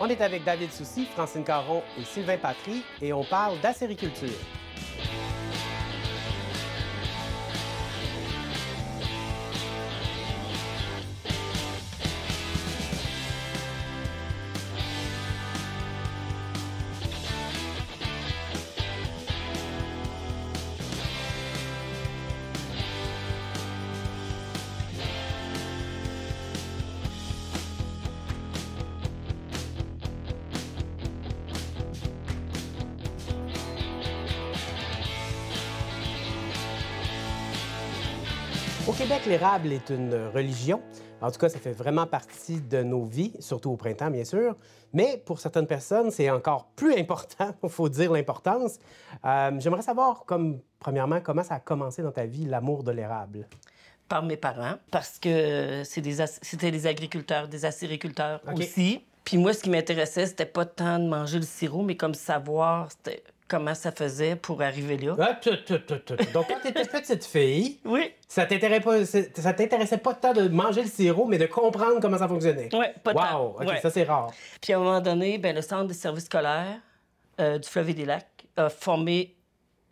On est avec David Soucy, Francine Caron et Sylvain Patry et on parle d'acériculture. L'érable est une religion. En tout cas, ça fait vraiment partie de nos vies, surtout au printemps, bien sûr. Mais pour certaines personnes, c'est encore plus important, il faut dire l'importance. Euh, J'aimerais savoir, comme, premièrement, comment ça a commencé dans ta vie, l'amour de l'érable? Par mes parents, parce que des c'était des agriculteurs, des acériculteurs aussi. Puis moi, ce qui m'intéressait, c'était pas tant de manger le sirop, mais comme savoir c'était comment ça faisait pour arriver là. Donc, quand tu étais petite fille, Oui, ça t'intéressait pas, ça t'intéressait pas tant de manger le sirop, mais de comprendre comment ça fonctionnait. ouais, pas tant. Wow, OK, Ouais. ça c'est rare. Puis à un moment donné, ben, le Centre des services scolaires euh, du Fleuve et des Lacs a formé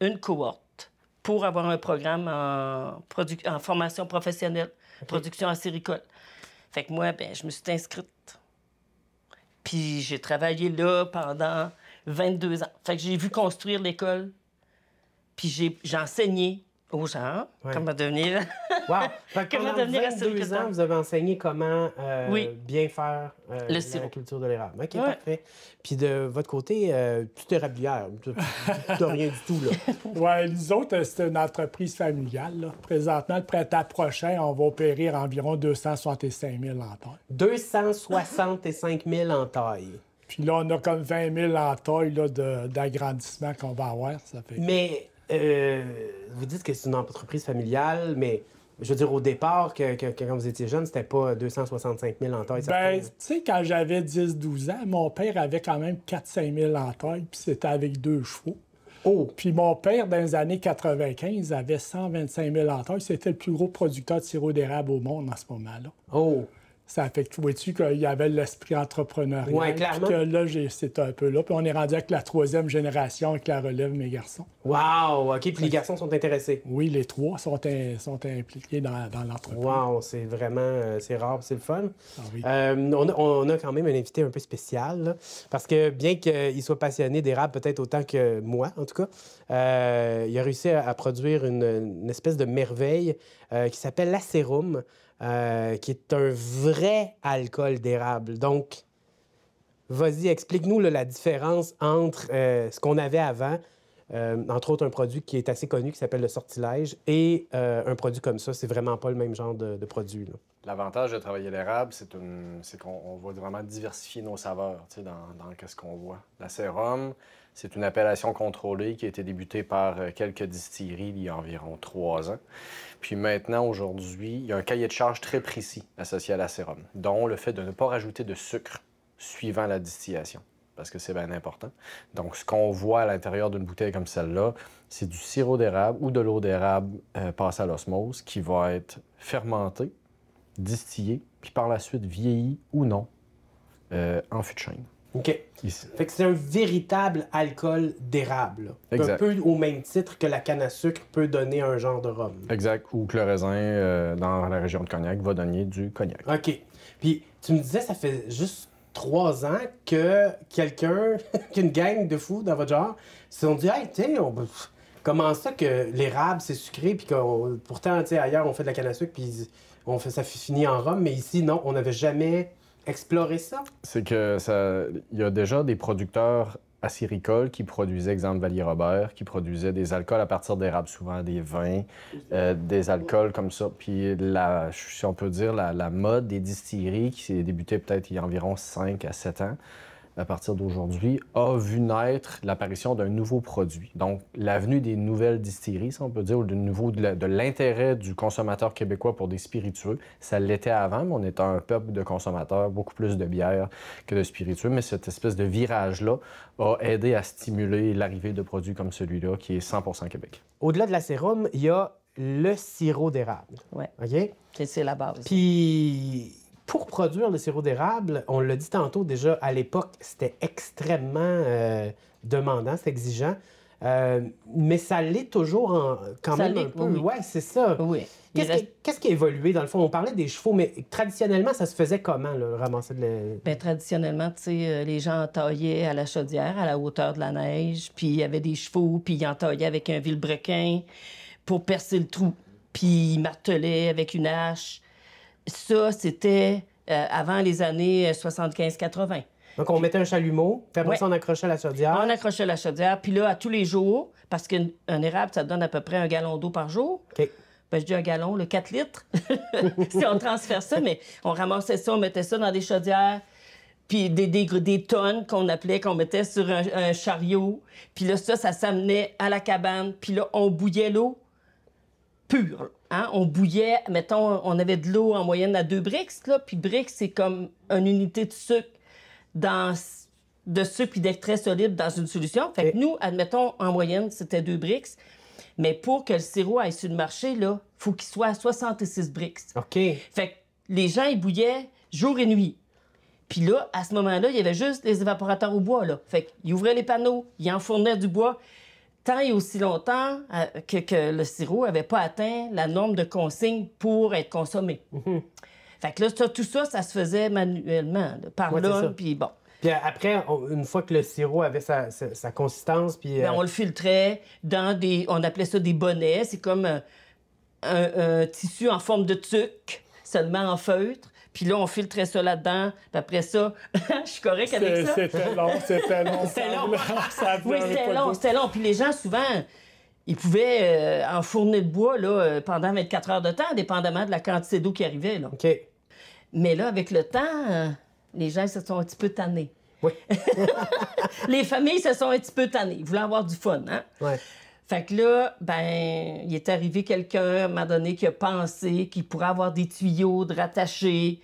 une cohorte pour avoir un programme en, produ- en formation professionnelle, production acéricole. Fait que moi, ben, je me suis inscrite. Puis j'ai travaillé là pendant 22 ans. Fait que j'ai vu construire l'école. Puis j'ai j'ai enseigné aux gens Ouais. comment devenir. Wow. Fait que Comment pendant devenir 22 acériculteur? ans, vous avez enseigné comment euh, Oui. bien faire euh, Le la sirop. culture de l'érable. OK, Ouais. parfait. Puis de votre côté, euh, tout érablière. Tu n'as rien du tout, là. Oui, nous autres, c'est une entreprise familiale. là. Présentement, le printemps prochain, on va opérer environ 265 000 en taille. 265 000 en taille. Puis là, on a comme 20 000 en taille d'agrandissement qu'on va avoir. Ça fait... Mais euh, vous dites que c'est une entreprise familiale, mais je veux dire, au départ, que, que- que quand vous étiez jeune, c'était pas 265 000 en taille. Ben, tu sais, quand j'avais 10-12 ans, mon père avait quand même 4-5 000 en taille, puis c'était avec deux chevaux. Oh! Puis mon père, dans les années 95, avait 125 000 en taille. C'était le plus gros producteur de sirop d'érable au monde en ce moment-là. Oh! Ça fait que, vois-tu, qu'il y avait l'esprit entrepreneurial. Puis clairement. que là, c'était un peu là. Puis on est rendu avec la troisième génération avec la relève, mes garçons. Wow! OK, puis les garçons sont intéressés. Oui, les trois sont, in- sont impliqués dans, dans l'entreprise. Wow, c'est vraiment, euh, c'est rare, c'est le fun. Ah oui. Euh, on, a, on a quand même un invité un peu spécial, là, parce que bien qu'il soit passionné d'érable peut-être autant que moi, en tout cas, euh, il a réussi à, à produire une, une espèce de merveille euh, qui s'appelle l'acérum, euh, qui est un vrai alcool d'érable. Donc, vas-y, explique-nous la différence entre euh, ce qu'on avait avant, euh, entre autres un produit qui est assez connu qui s'appelle le sortilège, et un produit comme ça. C'est vraiment pas le même genre de, produit. L'avantage de travailler l'érable, c'est qu'on on va vraiment diversifier nos saveurs dans, dans qu'est-ce qu'on voit. La sérum, c'est une appellation contrôlée qui a été débutée par quelques distilleries il y a environ trois ans. Puis maintenant, aujourd'hui, il y a un cahier de charge très précis associé à la sérum, dont le fait de ne pas rajouter de sucre suivant la distillation, parce que c'est bien important. Donc, ce qu'on voit à l'intérieur d'une bouteille comme celle-là, c'est du sirop d'érable ou de l'eau d'érable euh, passée à l'osmose qui va être fermenté, distillé, puis par la suite vieilli ou non euh, en fût de chêne. OK. Ici. Fait que c'est un véritable alcool d'érable. Un peu au même titre que la canne à sucre peut donner un genre de rhum. Exact. Ou que le raisin, euh, dans la région de Cognac, va donner du cognac. OK. Puis tu me disais, ça fait juste trois ans que quelqu'un, qu'une gang de fous dans votre genre, se sont dit, hey, tu on... comment ça que l'érable c'est sucré, puis qu'on... pourtant, tu ailleurs on fait de la canne à sucre, puis on fait ça finit en rhum, mais ici, non, on n'avait jamais exploré ça? C'est que ça, il y a déjà des producteurs acéricoles qui produisaient, exemple Valier Robert, qui produisaient des alcools à partir d'érable, souvent des vins, euh, des alcools comme ça. Puis la, si on peut dire, la, la mode des distilleries qui s'est débutée peut-être il y a environ 5 à 7 ans, à partir d'aujourd'hui, a vu naître l'apparition d'un nouveau produit. Donc, l'avenue des nouvelles distilleries, si on peut dire, ou de nouveau de l'intérêt du consommateur québécois pour des spiritueux. Ça l'était avant, mais on était un peuple de consommateurs, beaucoup plus de bière que de spiritueux. Mais cette espèce de virage-là a aidé à stimuler l'arrivée de produits comme celui-là, qui est 100 Québec. Au-delà de la sérum, il y a le sirop d'érable. Ouais. OK? C'est- C'est la base. Puis, pour produire le sirop d'érable, on l'a dit tantôt déjà, à l'époque, c'était extrêmement euh, demandant, c'est exigeant. Euh, mais ça l'est toujours en- quand Ça même un peu. oui. Ouais, c'est ça. Oui. Qu'est-ce reste- qui, qu'est-ce qui a évolué? Dans le fond? On parlait des chevaux, mais traditionnellement, ça se faisait comment, le ramasser de la- Ben, traditionnellement, euh, les gens entaillaient à la chaudière, à la hauteur de la neige, puis il y avait des chevaux, puis ils entaillaient avec un vilebrequin pour percer le trou, puis ils martelaient avec une hache. Ça, c'était euh, avant les années euh, 75-80. Donc, on mettait un chalumeau, puis après Ouais. ça, on accrochait la chaudière. On accrochait la chaudière, puis là, à tous les jours, parce qu'un un érable, ça donne à peu près un gallon d'eau par jour. OK. Ben, je dis un gallon, le 4 litres, si on transfère ça, mais on ramassait ça, on mettait ça dans des chaudières, puis des, des, des tonnes qu'on appelait, qu'on mettait sur un, un chariot. Puis là, ça, ça s'amenait à la cabane, puis là, on bouillait l'eau pure. Hein? On bouillait, mettons, on avait de l'eau en moyenne à 2 brix, là, puis brix, c'est comme une unité de sucre dans de sucre puis d'extrait solide dans une solution. Fait que nous, admettons, en moyenne, c'était 2 brix. Mais pour que le sirop aille sur le marché, là, faut qu'il soit à 66 brix. OK. Fait que les gens, ils bouillaient jour et nuit. Puis là, à ce moment-là, il y avait juste les évaporateurs au bois, là. Fait qu'ils ouvraient les panneaux, ils enfournaient du bois tant et aussi longtemps euh, que, que le sirop n'avait pas atteint la norme de consigne pour être consommé. Fait que là, ça- tout ça, ça se faisait manuellement, là, par Ouais, puis bon. Puis après, on- une fois que le sirop avait sa, sa- sa consistance, puis... Ben, euh, on le filtrait dans des. On appelait ça des bonnets. C'est comme un, un- un tissu en forme de tuque, seulement en feutre. Puis là, on filtrait ça là-dedans. Puis après ça, je suis correct avec ça. C'était long, c'était long. C'était long. ça Oui, c'était long, c'était long. Puis les gens, souvent, ils pouvaient euh, enfourner le bois là, euh, pendant 24 heures de temps, dépendamment de la quantité d'eau qui arrivait. Là. OK. Mais là, avec le temps, euh, les gens se sont un petit peu tannés. Oui. Les familles se sont un petit peu tannées. Ils voulaient avoir du fun, hein? Ouais. Fait que là, ben, il est arrivé quelqu'un, à un moment donné, qui a pensé qu'il pourrait avoir des tuyaux de rattachés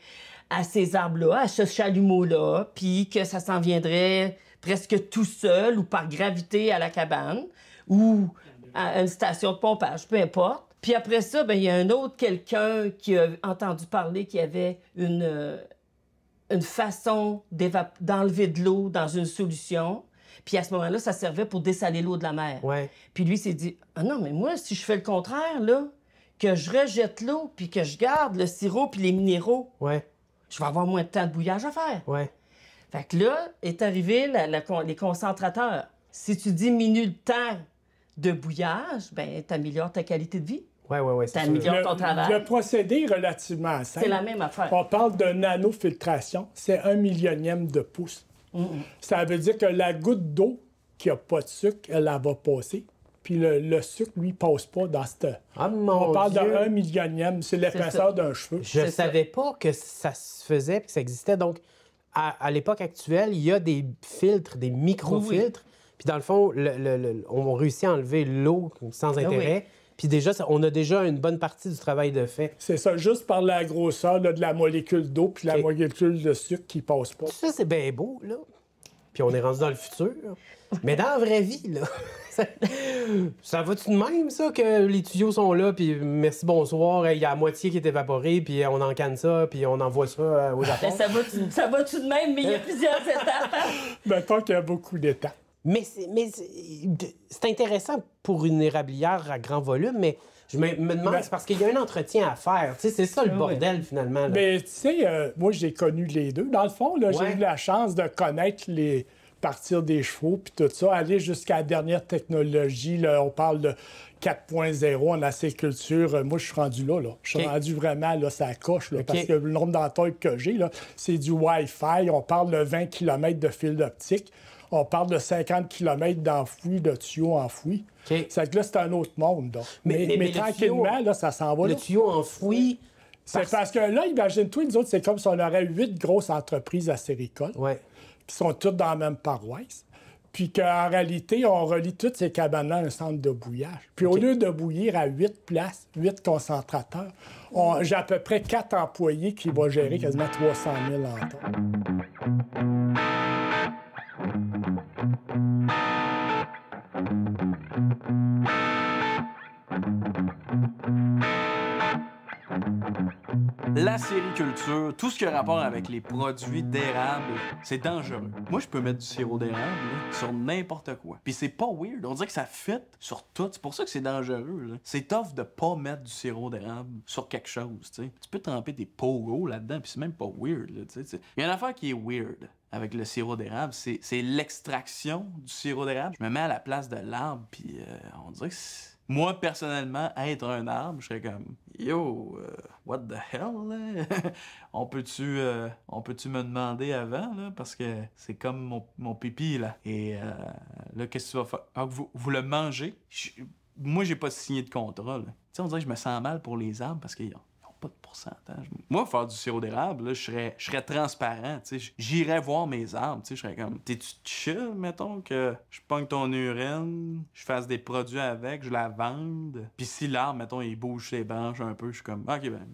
à ces arbres-là, à ce chalumeau-là, puis que ça s'en viendrait presque tout seul ou par gravité à la cabane ou à une station de pompage, peu importe. Puis après ça, ben, il y a un autre quelqu'un qui a entendu parler qu'il y avait une, euh, une façon d'enlever de l'eau dans une solution. Puis à ce moment-là, ça servait pour dessaler l'eau de la mer. Ouais. Puis lui s'est dit Ah non, mais moi, si je fais le contraire, là, que je rejette l'eau, puis que je garde le sirop puis les minéraux, Ouais. je vais avoir moins de temps de bouillage à faire. Ouais. Fait que là est arrivé la- la con- les concentrateurs. Si tu diminues le temps de bouillage, ben t'améliores ta qualité de vie. T'as sûr. mis- Le, ton travail. le procédé est relativement simple. C'est la même affaire. On parle de nanofiltration, c'est un millionième de pouce. Ça veut dire que la goutte d'eau qui n'a pas de sucre, elle, elle va passer. Puis le, le sucre, lui, passe pas dans cette. Ah, mon On parle d'un millionième, c'est l'épaisseur d'un cheveu. Je ça. savais pas que ça se faisait et que ça existait. Donc, à, à l'époque actuelle, il y a des filtres, des micro-filtres. Puis dans le fond, le- le- le- on réussit à enlever l'eau sans Ah intérêt. Puis déjà, ça- on a déjà une bonne partie du travail de fait. C'est ça, juste par la grosseur là, de la molécule d'eau puis la molécule de sucre qui passe pas. Ça, c'est bien beau, là. Puis on est rendu dans le futur. Mais dans la vraie vie, là, ça, ça va tout de même, ça, que les tuyaux sont là, puis merci, bonsoir, il y a la moitié qui est évaporée, puis on encanne ça, puis on envoie ça euh, au Japon. Ben, ça, va, tout- ça va tout de même, mais il y a plusieurs étapes. hein. Mettons qu'il y a beaucoup d'étapes. Mais c'est intéressant pour une érablière à grand volume, mais je me, me demande, Ben- c'est parce qu'il y a un entretien à faire. Tu sais, c'est ça le Ah bordel, finalement. là. Mais tu sais, euh, moi, j'ai connu les deux. Dans le fond, Ouais. j'ai eu la chance de connaître les partir des chevaux puis tout ça, aller jusqu'à la dernière technologie. là, on parle de 4.0 en acéculture. Euh, Moi, je suis rendu là. là. Je suis rendu vraiment, là, ça coche, là, parce que le nombre d'entailles que j'ai, c'est du Wi-Fi. On parle de 20 km de fil optique. On parle de 50 km d'enfouis, de tuyaux enfouis. OK. C'est que là, c'est un autre monde. là. Mais- Mais, mais- mais mais le tranquillement, tuyau- là, ça s'en va. Le là. tuyau enfoui. C'est parce que là, imagine-toi, nous autres, c'est comme si on aurait huit grosses entreprises acéricoles Ouais. qui sont toutes dans la même paroisse. Puis qu'en réalité, on relie toutes ces cabanes-là à un centre de bouillage. Puis au lieu de bouillir à huit places, huit concentrateurs, on- j'ai à peu près quatre employés qui vont gérer quasiment 300 000 en temps. Thank you. La sériculture, tout ce qui a rapport avec les produits d'érable, c'est dangereux. Moi, je peux mettre du sirop d'érable sur n'importe quoi. Puis c'est pas weird. On dirait que ça fit sur tout. C'est pour ça que c'est dangereux. C'est tough de pas mettre du sirop d'érable sur quelque chose. tu sais. Tu peux tremper des pogos là-dedans, puis c'est même pas weird. Il y a une affaire qui est weird avec le sirop d'érable, c'est c'est l'extraction du sirop d'érable. Je me mets à la place de l'arbre, puis euh, on dirait que c'est- moi, personnellement, être un arbre, je serais comme Yo, euh, what the hell, là? on peut-tu euh, on peut-tu me demander avant, là? Parce que c'est comme mon, mon pipi, là. Et euh, là, qu'est-ce que tu vas faire? Ah, vous, vous le mangez? Je- moi, j'ai pas signé de contrat. Tu sais, on dirait que je me sens mal pour les arbres parce qu'ils ont, ils ont pas de pourcentage. Moi, faire du sirop d'érable, je serais, je serais transparent. J'irais voir mes arbres. Je serais comme, t'es-tu chill, mettons, que je pogne ton urine, je fasse des produits avec, je la vende. Puis si l'arbre, mettons, il bouge ses branches un peu, je suis comme, ok, ben,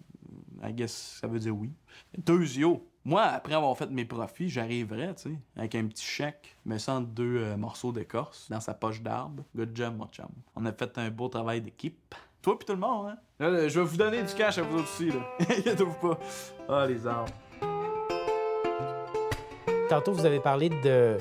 I guess ça veut dire oui. Deux yo. Moi, après avoir fait mes profits, j'arriverais, tu sais, avec un petit chèque, me sens deux euh, morceaux d'écorce dans sa poche d'arbre. Good job, mon chum. On a fait un beau travail d'équipe. Toi puis tout le monde, hein? Là, là, je vais vous donner du cash à vous autres aussi, là. Inquiétez-vous pas. Ah, les arbres. Tantôt, vous avez parlé de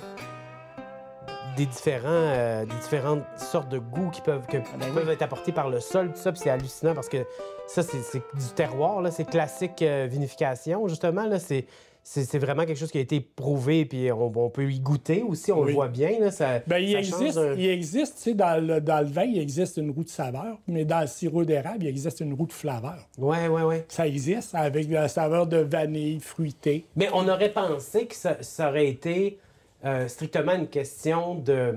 des différents euh, des différentes sortes de goûts qui peuvent que- qui peuvent être apportés par le sol tout ça puis c'est hallucinant parce que ça c'est c'est du terroir là c'est classique euh, vinification justement là c'est c'est vraiment quelque chose qui a été prouvé puis on, on peut y goûter aussi on le Oui. voit bien là ça Ben, il ça existe, un- il existe, tu sais, dans le, dans le vin, il existe une roue de saveur, mais dans le sirop d'érable, il existe une roue de flaveur. ouais ouais ouais Ça existe avec la saveur de vanille fruitée. Mais on aurait pensé que ça, ça aurait été euh, strictement une question de,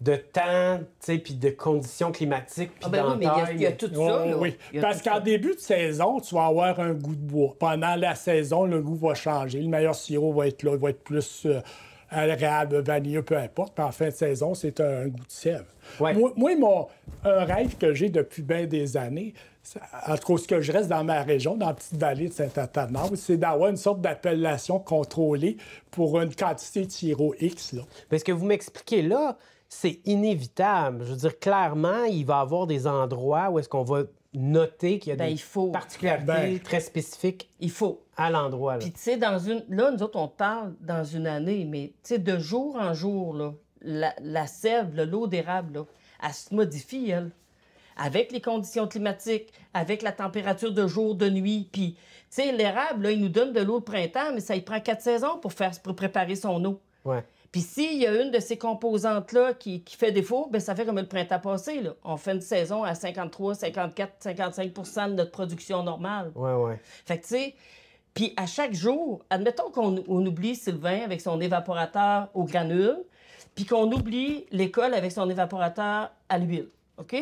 de temps, puis de conditions climatiques, puis Ah ben oui, mais il y a- y, tout ça. Là. oui, parce qu'en début de saison, tu vas avoir un goût de bois. Pendant la saison, le goût va changer. Le meilleur sirop va être là, il va être plus euh, agréable, vanilleux, peu importe. Puis en fin de saison, c'est un, un goût de sève. Ouais. Moi, moi, mon, un rêve que j'ai depuis bien des années, en tout cas, ce que je reste dans ma région, dans la petite vallée de Saint-Athanase, c'est d'avoir une sorte d'appellation contrôlée pour une quantité de sirop X. Là. Mais ce que vous m'expliquez là, c'est inévitable. Je veux dire, clairement, il va y avoir des endroits où est-ce qu'on va noter qu'il y a Ben, des il faut. particularités Ben. très spécifiques Il faut. à l'endroit. là. Puis, tu sais, dans une. Là, nous autres, on parle dans une année, mais, tu sais, de jour en jour, là, la, la sève, là, l'eau d'érable, là, elle se modifie, elle. Avec les conditions climatiques, avec la température de jour, de nuit. Puis, tu sais, l'érable, là, il nous donne de l'eau le printemps, mais ça y prend quatre saisons pour, faire, pour préparer son eau. Ouais. Puis s'il y a une de ces composantes-là qui, qui fait défaut, ben ça fait comme le printemps passé. Là. On fait une saison à 53, 54, 55% de notre production normale. Ouais, ouais. Fait que, tu sais, puis à chaque jour, admettons qu'on on oublie Sylvain avec son évaporateur au granule, puis qu'on oublie l'école avec son évaporateur à l'huile. OK?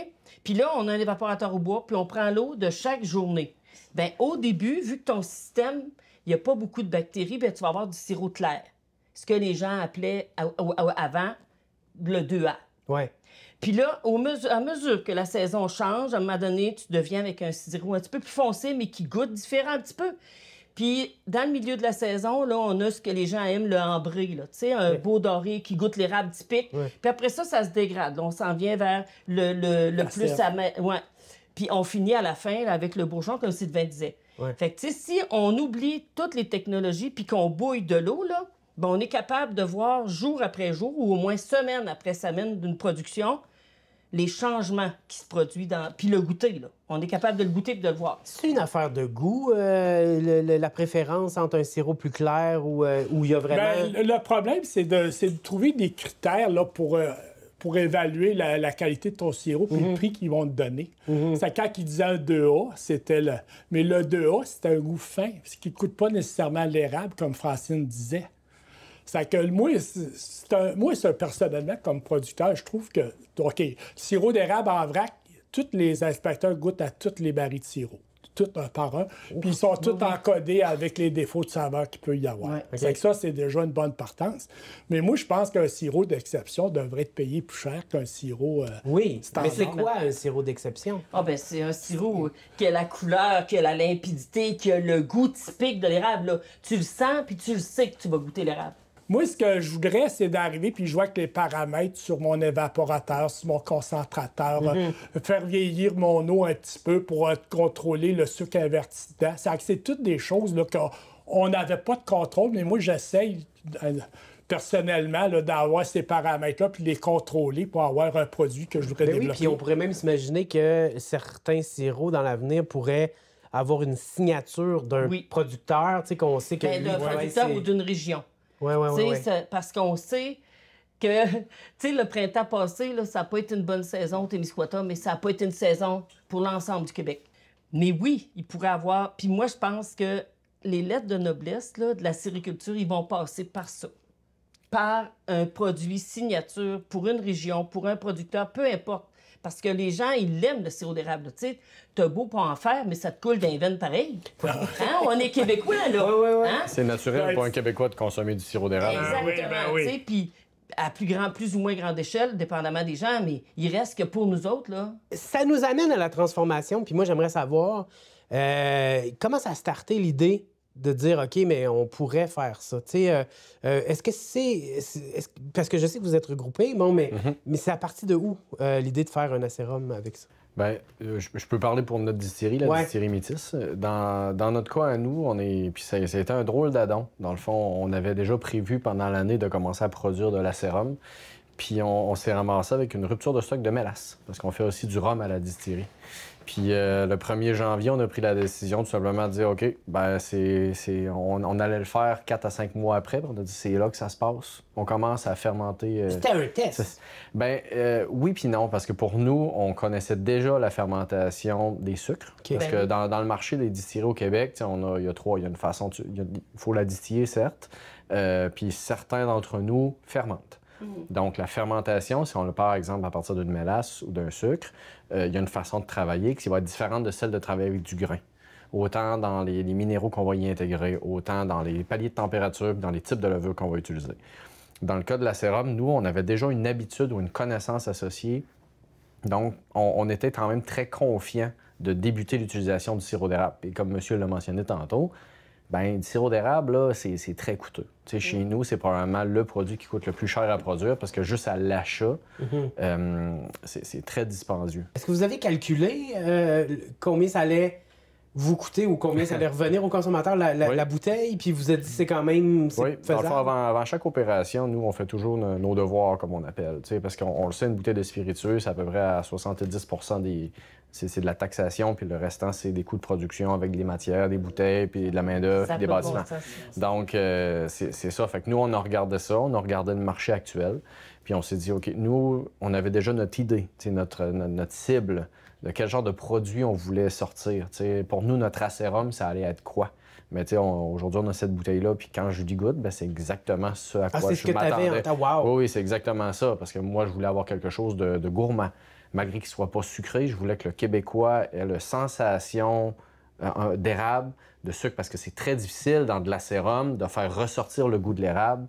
Puis là, on a un évaporateur au bois, puis on prend l'eau de chaque journée. Bien, au début, vu que ton système, il n'y a pas beaucoup de bactéries, bien, tu vas avoir du sirop clair. Ce que les gens appelaient à- à- avant le 2A. Ouais. Puis là, au mesure, à mesure que la saison change, à un moment donné, tu deviens avec un sirop un petit peu plus foncé, mais qui goûte différent un petit peu. Puis, dans le milieu de la saison, là, on a ce que les gens aiment, le ambré, là. Tu sais, un beau doré qui goûte l'érable typique. Ouais. Puis après ça, ça se dégrade. Là, on s'en vient vers le, le, plus... ama- Ouais. Puis on finit à la fin là, avec le bourgeon, comme Sylvain disait. Ouais. Fait que, si on oublie toutes les technologies puis qu'on bouille de l'eau, là, ben, on est capable de voir jour après jour, ou au moins semaine après semaine d'une production, les changements qui se produisent dans. Puis le goûter, là. On est capable de le goûter et de le voir. C'est une affaire de goût, euh, le- le- la préférence entre un sirop plus clair ou euh, où il y a vraiment. Ben, le- problème, c'est de, c'est de trouver des critères là, pour, euh, pour évaluer la, la qualité de ton sirop et Mhm. le prix qu'ils vont te donner. C'est quand ils disaient un 2A, c'était le. Mais le 2A, c'était un goût fin, ce qui ne coûte pas nécessairement l'érable, comme Francine disait. C'est que moi, c'est c'est un- moi, c'est personnellement, comme producteur, je trouve que, OK, sirop d'érable en vrac, tous les inspecteurs goûtent à tous les barils de sirop, tout un par un, puis ils sont tous encodés avec les défauts de saveur qu'il peut y avoir. Ouais. Que ça, c'est déjà une bonne partance. Mais moi, je pense qu'un sirop d'exception devrait être payé plus cher qu'un sirop. euh, Oui, mais Standard. c'est quoi un sirop d'exception? Ah, ben c'est un sirop qui a la couleur, qui a la limpidité, qui a le goût typique de l'érable. Tu le sens, puis tu le sais que tu vas goûter l'érable. Moi, ce que je voudrais, c'est d'arriver puis jouer avec les paramètres sur mon évaporateur, sur mon concentrateur, Mhm. euh, faire vieillir mon eau un petit peu pour euh, contrôler le sucre invertissant. C'est que c'est toutes des choses qu'on n'avait pas de contrôle, mais moi, j'essaye euh, personnellement d'avoir ces paramètres-là puis les contrôler pour avoir un produit que je voudrais Ben oui, développer. puis on pourrait même s'imaginer que certains sirops dans l'avenir pourraient avoir une signature d'un Oui. producteur, tu sais, qu'on sait que Ben, d'un producteur ou d'une région. Ouais, ouais, ouais, Parce qu'on sait que, tu sais, le printemps passé, là, ça n'a pas été une bonne saison au Témiscouata, mais ça n'a pas été une saison pour l'ensemble du Québec. Mais oui, il pourrait avoir. Puis moi, je pense que les lettres de noblesse là, de la sériculture, ils vont passer par ça. Par un produit signature pour une région, pour un producteur, peu importe. Parce que les gens, ils l'aiment, le sirop d'érable. Tu sais, t'as beau pas en faire, mais ça te coule d'un veine pareil. Hein? On est Québécois, là. Ouais, ouais, ouais. Hein? C'est naturel pour un Québécois de consommer du sirop d'érable. Exactement. oui, ben oui. tu sais, Puis à plus, grand, plus ou moins grande échelle, dépendamment des gens, mais il reste que pour nous autres, là, Ça nous amène à la transformation, puis moi, j'aimerais savoir euh, comment ça a starté l'idée de dire, OK, mais on pourrait faire ça. Euh, euh, est-ce que c'est... parce que je sais que vous êtes regroupés, bon, mais, mais c'est à partir de où euh, l'idée de faire un acérum avec ça? Euh, je, je peux parler pour notre distillerie, la Ouais. distillerie. Dans, dans notre cas, à nous, on est. Puis ça, ça a été un drôle d'adon. Dans le fond, on avait déjà prévu pendant l'année de commencer à produire de l'acérum. Puis on, on s'est ramassé avec une rupture de stock de mélasse, parce qu'on fait aussi du rhum à la distillerie. Puis euh, le 1er janvier, on a pris la décision tout simplement de dire OK, ben c'est, on, on allait le faire 4 à 5 mois après. Puis on a dit c'est là que ça se passe. On commence à fermenter. euh, C'était un test. Ben euh, oui puis non, parce que pour nous, on connaissait déjà la fermentation des sucres. Parce Ben que dans, dans le marché des distilleries au Québec, on a, il y a trois, il y a une façon, il faut la distiller certes, euh, puis certains d'entre nous fermentent. Donc la fermentation, si on le part par exemple à partir d'une mélasse ou d'un sucre, euh, il y a une façon de travailler qui va être différente de celle de travailler avec du grain. Autant dans les, minéraux qu'on va y intégrer, autant dans les paliers de température, dans les types de levure qu'on va utiliser. Dans le cas de la sérum, nous, on avait déjà une habitude ou une connaissance associée. Donc, on, on était quand même très confiant de débuter l'utilisation du sirop d'érable. Et comme monsieur l'a mentionné tantôt, ben, du sirop d'érable, là, c'est très coûteux. Tu sais, Chez nous, c'est probablement le produit qui coûte le plus cher à produire parce que juste à l'achat, euh, c'est c'est très dispendieux. Est-ce que vous avez calculé euh, combien ça allait vous coûter ou combien ça allait revenir au consommateur la, la- Oui. la bouteille, puis vous êtes dit c'est quand même Oui, dans le faisable? fond, avant, avant chaque opération, nous, on fait toujours nos, nos devoirs, comme on appelle. tu sais, Parce qu'on on le sait, une bouteille de spiritueux, c'est à peu près à 70 des. C'est de la taxation, puis le restant, c'est des coûts de production avec des matières, des bouteilles, puis de la main-d'œuvre, des bâtiments. Donc, euh, c'est ça. Fait que nous, on a regardé ça, on a regardé le marché actuel, puis on s'est dit, OK, nous, on avait déjà notre idée, notre, notre cible, de quel genre de produit on voulait sortir. tu sais. Pour nous, notre acérum, ça allait être quoi? Mais tu sais, on- aujourd'hui, on a cette bouteille-là, puis quand je dis goûte, ben, c'est exactement ce à Ah, quoi c'est je ce que tu avais en m'attendais. ta wow! Oui, oui, c'est exactement ça. Parce que moi, je voulais avoir quelque chose de, de gourmand. Malgré qu'il ne soit pas sucré, je voulais que le Québécois ait la sensation euh, d'érable, de sucre, parce que c'est très difficile dans de l'acérum de faire ressortir le goût de l'érable.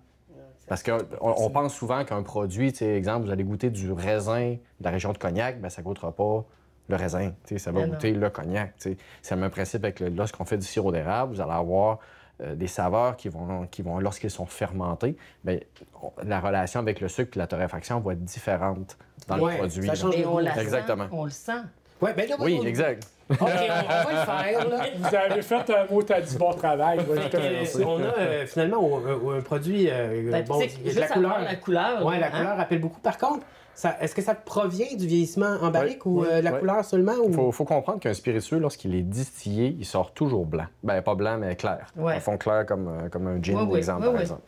Parce qu'on on pense souvent qu'un produit, tu sais, exemple, vous allez goûter du raisin de la région de Cognac, ben ça ne goûtera pas le raisin. tu sais, Ça va Ben goûter le cognac. tu sais. C'est le même principe avec le, lorsqu'on fait du sirop d'érable, vous allez avoir euh, des saveurs qui vont, qui vont lorsqu'ils sont fermentés, on- la relation avec le sucre et la torréfaction va être différente dans Ouais, le produit. ça change on la Exactement. sent, on le sent. Ouais, ben là, Oui, on- exact. OK, on, va le faire, là. Vous avez fait un mot, t'as du bon travail. on a euh, finalement au- un produit. euh, Ben, bon, la couleur. la couleur. Oui, la hein? couleur rappelle beaucoup. Par contre, est-ce que ça provient du vieillissement en barrique Oui, ou euh, la oui. couleur seulement? Ou... Il faut, faut comprendre qu'un spiritueux, lorsqu'il est distillé, il sort toujours blanc. Ben, pas blanc, mais clair. Ouais. En fond clair comme, euh, comme un gin, Oui, oui, exemple, oui, par oui. exemple.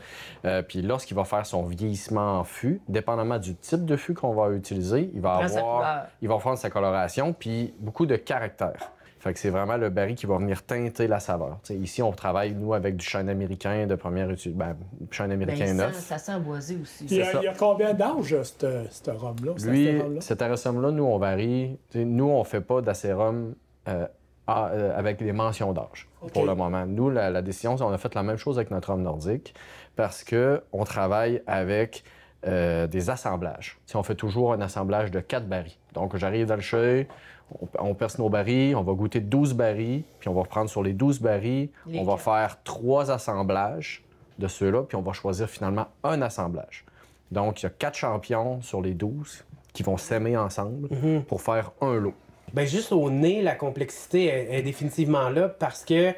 Euh, puis lorsqu'il va faire son vieillissement en fût, dépendamment du type de fût qu'on va utiliser, il va avoir, il va prendre sa coloration, puis beaucoup de caractère. Fait que c'est vraiment le baril qui va venir teinter la saveur. Ici, on travaille, nous, avec du chêne américain de première utilisation. Ben, chêne Ben, américain neuf. ça sent boisé aussi. Il y, a, ça. il y a combien d'âge, ce ce rhum-là? cet Lui, cet acérum-là, nous, on varie. Nous, on fait pas d'acérum euh, euh, avec des mentions d'âge pour le moment. Nous, la, la décision, c'est on a fait la même chose avec notre rhum nordique parce que on travaille avec euh, des assemblages. On fait toujours un assemblage de quatre barils. Donc, j'arrive dans le chai, on, on perce nos barils, on va goûter 12 barils, puis on va reprendre sur les 12 barils, Les on va faire trois assemblages de ceux-là, puis on va choisir finalement un assemblage. Donc, il y a quatre champions sur les 12 qui vont s'aimer ensemble pour faire un lot. Ben, juste au nez, la complexité est, est définitivement là parce que,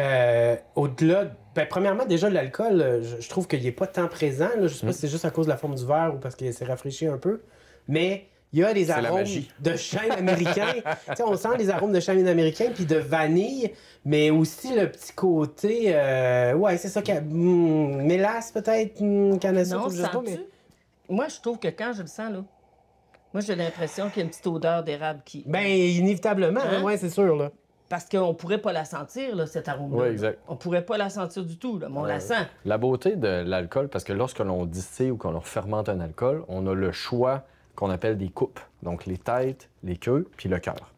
euh, au-delà. Ben, premièrement, déjà, l'alcool, je, je trouve qu'il n'est pas tant présent. Là. Je sais pas si c'est juste à cause de la forme du verre ou parce qu'il s'est rafraîchi un peu. Mais il y a des la arômes de chêne américain. Tu sais, on sent les arômes de chêne américain puis de vanille, mais aussi le petit côté. euh, ouais, c'est ça. ca- hmm, mélasse peut-être, canne à sucre, Non, je sais pas, sens-tu? mais. Moi, je trouve que quand je le sens, là, moi, j'ai l'impression qu'il y a une petite odeur d'érable qui. Ben, inévitablement, Hein? hein, ouais, c'est sûr. Là. Parce qu'on pourrait pas la sentir, là, cet arôme-là. Oui, exact. On pourrait pas la sentir du tout, là, mais on la sent. La beauté de l'alcool, parce que lorsque l'on distille ou qu'on fermente un alcool, on a le choix qu'on appelle des coupes. Donc les têtes, les queues, puis le cœur.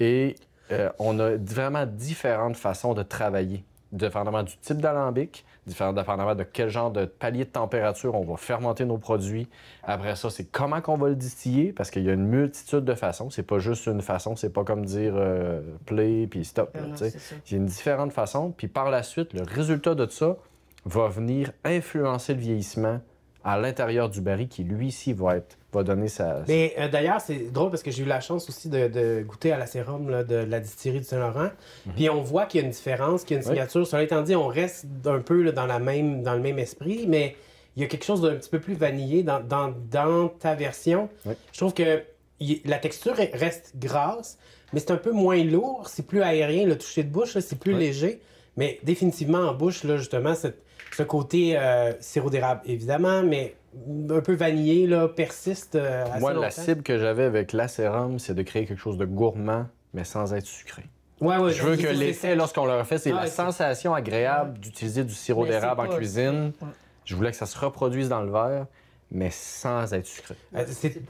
Et euh, on a vraiment différentes façons de travailler, dépendamment du type d'alambic, dépendamment de quel genre de palier de température on va fermenter nos produits. Après ça, c'est comment qu'on va le distiller, parce qu'il y a une multitude de façons. C'est pas juste une façon, c'est pas comme dire euh, play puis stop. Il y a une différente façon. Puis par la suite, le résultat de ça va venir influencer le vieillissement à l'intérieur du baril qui, lui, ici, va, être, va donner sa... Mais euh, d'ailleurs, c'est drôle parce que j'ai eu la chance aussi de, de goûter à la sérum là, de la distillerie du Saint-Laurent. Puis on voit qu'il y a une différence, qu'il y a une Oui. signature. Cela étant dit, on reste un peu là, dans, la même, dans le même esprit, mais il y a quelque chose d'un petit peu plus vanillé dans, dans, dans ta version. Oui. Je trouve que la texture est- reste grasse, mais c'est un peu moins lourd, c'est plus aérien. Le toucher de bouche, c'est plus Oui. léger. Mais définitivement, en bouche, là, justement, cette- ce côté euh, sirop d'érable, évidemment, mais un peu vanillé, là, persiste euh, assez Moi, longtemps. la cible que j'avais avec l'acérum, c'est de créer quelque chose de gourmand, mais sans être sucré. Ouais, ouais, Je veux que l'effet, lorsqu'on le refait, c'est Ah, la sensation agréable d'utiliser du sirop d'érable en cuisine. Ouais. Je voulais que ça se reproduise dans le verre, mais sans être sucré. Euh, C'est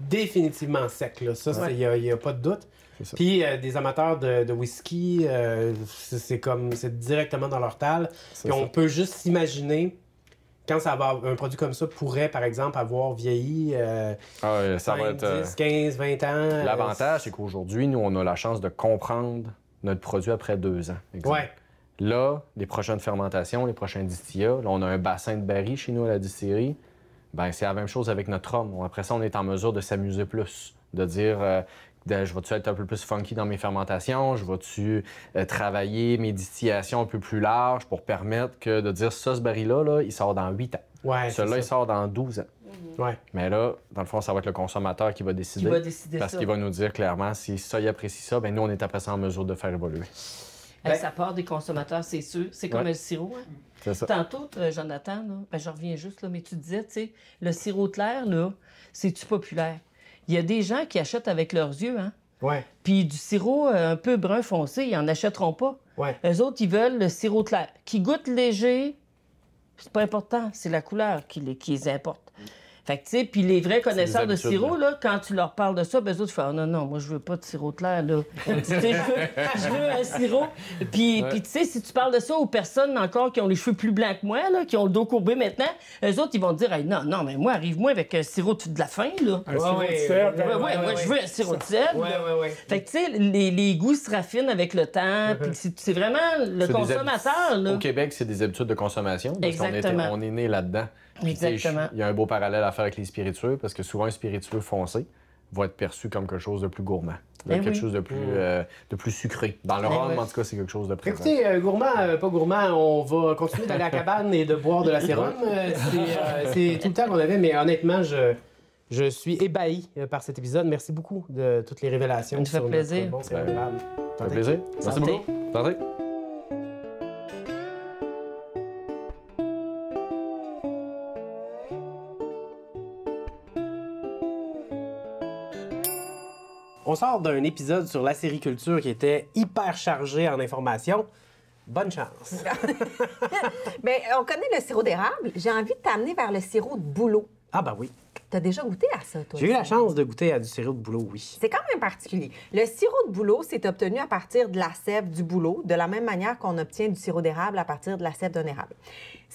définitivement sec, là. Ça, il n'y a, pas de doute. Puis euh, des amateurs de, de whisky, euh, c'est comme, c'est directement dans leur tal. On ça. peut juste s'imaginer quand ça va, un produit comme ça pourrait, par exemple, avoir vieilli euh, Ah ça 5, va être... euh, 10, 15, 20 ans. L'avantage, c'est qu'aujourd'hui, nous, on a la chance de comprendre notre produit après deux ans. exemple. Ouais. Là, les prochaines fermentations, les prochains distillats, là, on a un bassin de baril chez nous à la distillerie. Ben, c'est la même chose avec notre rhum. Après ça, on est en mesure de s'amuser plus, de dire euh, de- je vais-tu être un peu plus funky dans mes fermentations, je vais-tu euh, travailler mes distillations un peu plus larges pour permettre que de dire ça, ce baril-là, là, il sort dans 8 ans. Ouais, Celui-là, il sort dans 12 ans. Ouais. Mais là, dans le fond, ça va être le consommateur qui va décider. Qui va décider Parce qu'il va nous dire clairement si ça, il apprécie ça, ben nous, on est après ça en mesure de faire évoluer. Ben- ça part des consommateurs, c'est sûr. C'est comme Ouais. le sirop. hein. C'est ça. Tantôt, euh, Jonathan, là, ben, je reviens juste, là, mais tu disais, tu sais, le sirop clair, là, c'est-tu populaire? Il y a des gens qui achètent avec leurs yeux, hein? Ouais. Puis du sirop euh, un peu brun foncé, ils en achèteront pas. Ouais. Eux autres, ils veulent le sirop clair, qui goûte léger. C'est pas important, c'est la couleur qui les, qui les importe. Fait que, tu sais, puis les vrais connaisseurs de sirop, là, quand tu leur parles de ça, ben, eux autres, ils font Ah, non, non, moi, je veux pas de sirop clair, là. Tu sais, je, veux, je veux un sirop. Puis, Ouais. puis tu sais, si tu parles de ça aux personnes encore qui ont les cheveux plus blancs que moi, là, qui ont le dos courbé maintenant, eux autres, ils vont te dire Hey, non, non, mais moi, arrive-moi avec un sirop de de la fin, là. Un sirop ouais, de sève, ouais, Ouais, ouais, moi, je veux un sirop de sel. Ouais, ouais, ouais. Fait que, tu sais, les, les goûts se raffinent avec le temps. puis c'est vraiment le consommateur, là. Au Québec, c'est des habitudes de consommation. Parce Exactement. on est né là-dedans. Exactement. Il y a un beau parallèle à faire avec les spiritueux parce que souvent, un spiritueux foncé va être perçu comme quelque chose de plus gourmand, de Ben quelque oui. chose de plus, euh, de plus sucré. Dans le Ben rhum, ouais. en tout cas, c'est quelque chose de présent. Écoutez, euh, gourmand, euh, pas gourmand, on va continuer d'aller à la cabane et de boire de la sérum. C'est, c'est tout le temps qu'on avait, mais honnêtement, je, je suis ébahi par cet épisode. Merci beaucoup de toutes les révélations. Ça me fait plaisir. bon d'érable. Ça fait plaisir. Merci beaucoup. Santé. On sort d'un épisode sur l'acériculture qui était hyper chargé en informations. Bonne chance. Bien, on connaît le sirop d'érable. J'ai envie de t'amener vers le sirop de bouleau. Ah ben oui. Tu as déjà goûté à ça, toi? J'ai eu la chance de goûter à du sirop de boulot, oui. C'est quand même particulier. Le sirop de bouleau, c'est obtenu à partir de la sève du bouleau, de la même manière qu'on obtient du sirop d'érable à partir de la sève d'un érable.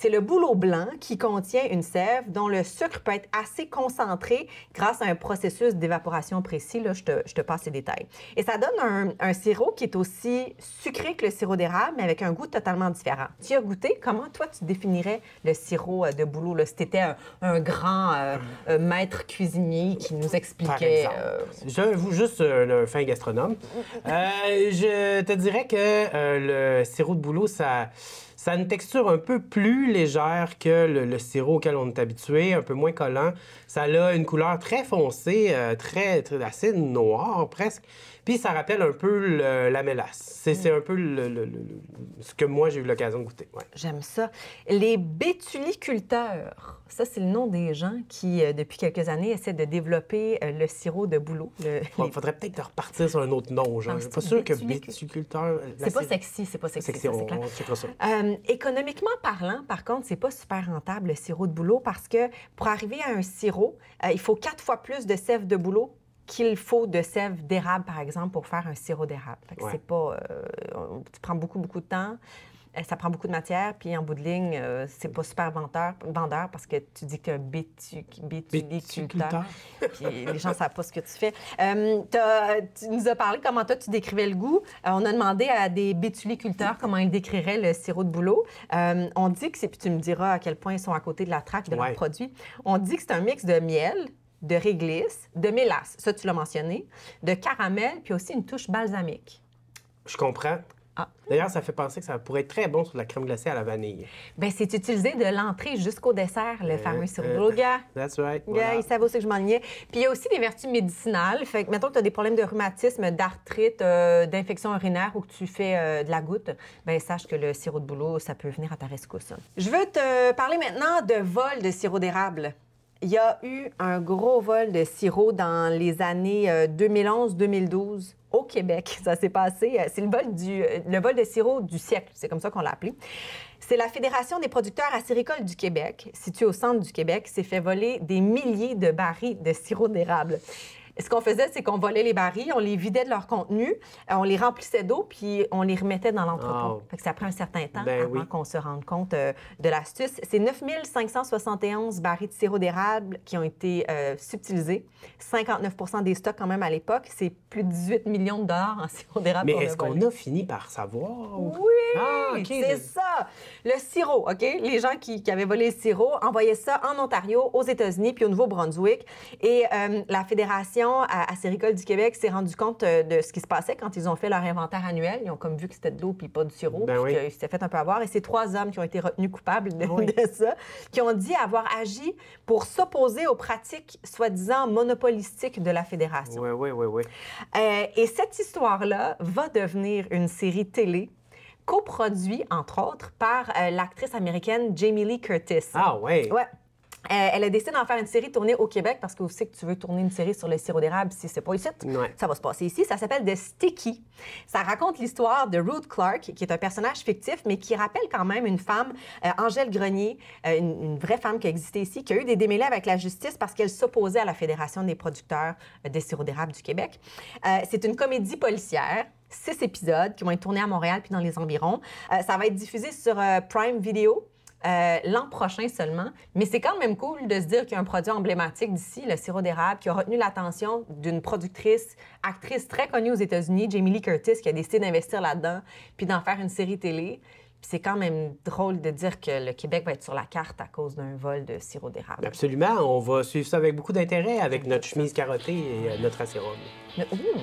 C'est le bouleau blanc qui contient une sève dont le sucre peut être assez concentré grâce à un processus d'évaporation précis. Là, je, te, je te passe les détails. Et ça donne un, un sirop qui est aussi sucré que le sirop d'érable, mais avec un goût totalement différent. Tu as goûté? Comment, toi, tu définirais le sirop euh, de bouleau? Là, si tu étais un, un grand euh, euh, maître cuisinier qui nous Par expliquait... exemple. euh, J'avoue juste un fin gastronome. Je te dirais que le sirop de bouleau, ça, ça a une texture un peu plus légère que le, sirop auquel on est habitué, un peu moins collant. Ça a une couleur très foncée, euh, très, très assez noire presque. Puis ça rappelle un peu le- la mélasse. C'est un peu le- le- ce que moi j'ai eu l'occasion de goûter. ouais. J'aime ça. Les bétuliculteurs, ça, c'est le nom des gens qui, euh, depuis quelques années, essaient de développer euh, le sirop de bouleau. Le- Il les- faudrait peut-être repartir sur un autre nom. Genre. Ah, Je suis pas sûr que bétulicul- bétuliculteur. euh, C'est pas sexy, c'est pas sexy. Sexy, ça, c'est on, clair. on checkera ça. Euh, économiquement parlant, par contre, c'est pas super rentable le sirop de bouleau parce que pour arriver à un sirop, euh, il faut quatre fois plus de sève de bouleau qu'il faut de sève d'érable, par exemple, pour faire un sirop d'érable. Fait que Ouais. c'est pas... euh, tu prends beaucoup, beaucoup de temps, euh, ça prend beaucoup de matière, puis en bout de ligne, euh, c'est pas super vendeur, vendeur parce que tu dis que tu es un bétu, bétuliculteur. Puis les gens ne savent pas ce que tu fais. Euh, tu nous as parlé comment toi, tu décrivais le goût. Euh, on a demandé à des bétuliculteurs comment ils décriraient le sirop de. Euh, on dit que c'est, puis tu me diras à quel point ils sont à côté de la traque de Ouais. leurs produits. On dit que c'est un mix de miel, de réglisse, de mélasse, ça tu l'as mentionné, de caramel, puis aussi une touche balsamique. Je comprends. Ah. D'ailleurs, ça fait penser que ça pourrait être très bon sur la crème glacée à la vanille. Bien, c'est utilisé de l'entrée jusqu'au dessert, le Euh, fameux sirop de euh, That's right. Voilà. ils savent aussi que je m'enlignais. Puis il y a aussi des vertus médicinales. Fait que, mettons que tu as des problèmes de rhumatisme, d'arthrite, euh, d'infection urinaire ou que tu fais euh, de la goutte, ben sache que le sirop de bouleau, ça peut venir à ta rescousse. Je veux te parler maintenant de vol de sirop d'érable. Il y a eu un gros vol de sirop dans les années euh, 2011-2012 au Québec. Ça s'est passé. euh, C'est le vol, euh, le vol de sirop du siècle. C'est comme ça qu'on l'a appelé. C'est la Fédération des producteurs acéricoles du Québec, située au centre du Québec, qui s'est fait voler des milliers de barils de sirop d'érable. Ce qu'on faisait, c'est qu'on volait les barils, on les vidait de leur contenu, euh, on les remplissait d'eau, puis on les remettait dans l'entrepôt. Oh. Ça prend un certain temps Ben avant oui. qu'on se rende compte euh, de l'astuce. C'est 9571 barils de sirop d'érable qui ont été euh, subtilisés. 59% des stocks quand même à l'époque. C'est plus de 18 millions de dollars en sirop d'érable. Mais est-ce qu'on a fini par savoir? ou- Oui, Ah, c'est ça. Le sirop, OK? Les gens qui, qui avaient volé le sirop envoyaient ça en Ontario, aux États-Unis, puis au Nouveau-Brunswick. Et euh, la Fédération à- acéricole du Québec s'est rendu compte euh, de ce qui se passait quand ils ont fait leur inventaire annuel. Ils ont comme vu que c'était de l'eau puis pas du sirop, Ben puis oui. qu'ils s'étaient fait un peu avoir. Et c'est trois hommes qui ont été retenus coupables de, Oui. de ça, qui ont dit avoir agi pour s'opposer aux pratiques soi-disant monopolistiques de la Fédération. Oui, oui, oui, oui. Euh, et cette histoire-là va devenir une série télé coproduite, entre autres, par euh, l'actrice américaine Jamie Lee Curtis. Ah, ouais. Ouais. Euh, elle a décidé d'en faire une série tournée au Québec parce que vous savez que tu veux tourner une série sur le sirop d'érable si c'est pas ici. Ouais. Ça va se passer ici. Ça s'appelle The Sticky. Ça raconte l'histoire de Ruth Clark, qui est un personnage fictif, mais qui rappelle quand même une femme, euh, Angèle Grenier, euh, une, une vraie femme qui a existé ici, qui a eu des démêlés avec la justice parce qu'elle s'opposait à la Fédération des producteurs de sirop d'érable du Québec. C'est une comédie policière. Six épisodes qui vont être tournés à Montréal puis dans les environs. Euh, ça va être diffusé sur euh, Prime Video. Euh, l'an prochain seulement. Mais c'est quand même cool de se dire qu'il y a un produit emblématique d'ici, le sirop d'érable, qui a retenu l'attention d'une productrice, actrice très connue aux États-Unis, Jamie Lee Curtis, qui a décidé d'investir là-dedans, puis d'en faire une série télé. Puis c'est quand même drôle de dire que le Québec va être sur la carte à cause d'un vol de sirop d'érable. Absolument. On va suivre ça avec beaucoup d'intérêt avec notre chemise carottée et euh, notre acérum. Mais- ouh!